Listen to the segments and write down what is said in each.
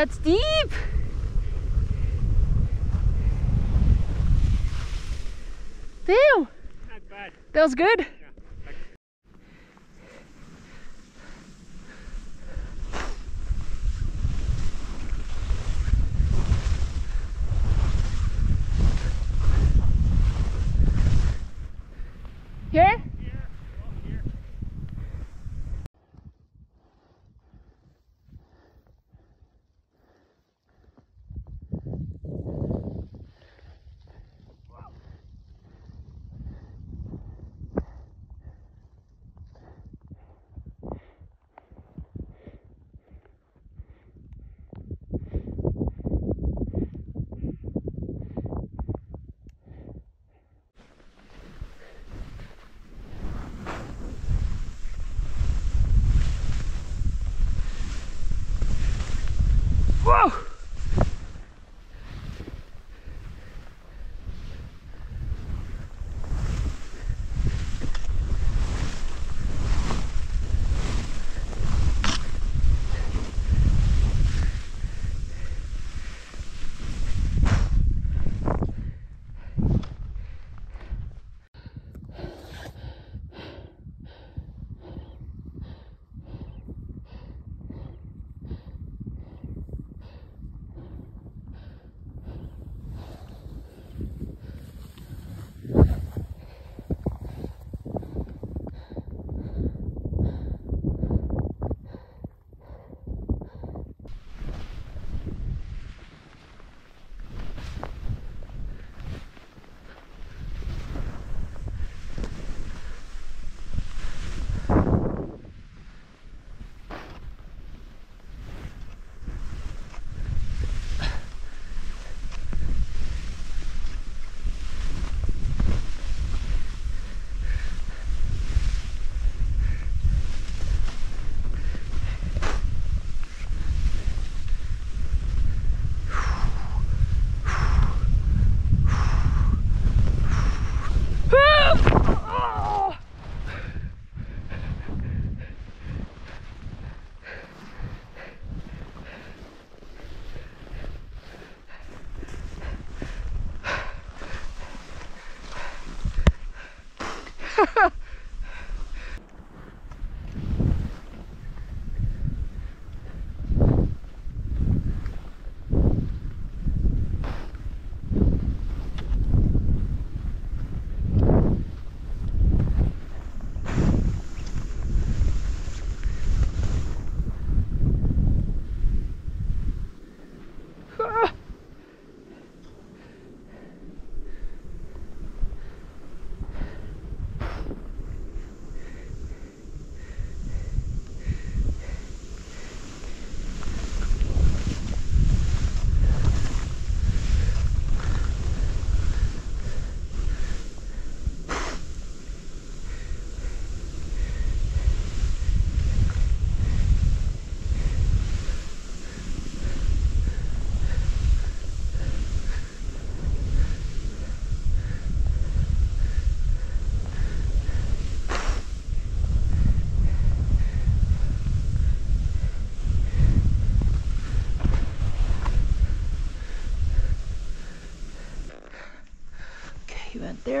That's deep. Damn. Not bad. That was good.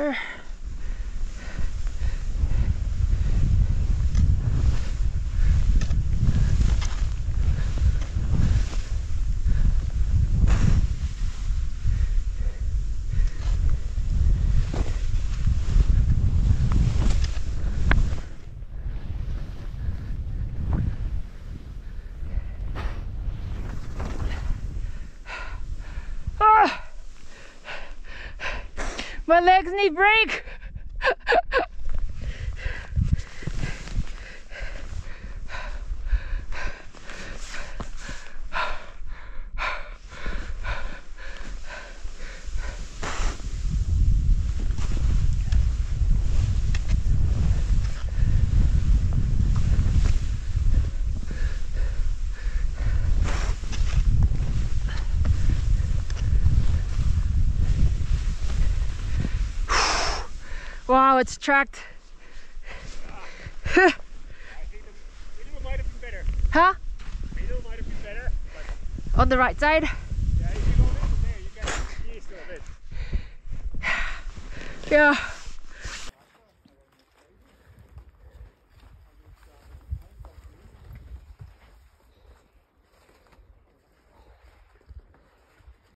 Okay, My legs need break. Wow, it's tracked. Huh? Better, On the right side. Yeah, if you go a little there, you get used to a. Yeah.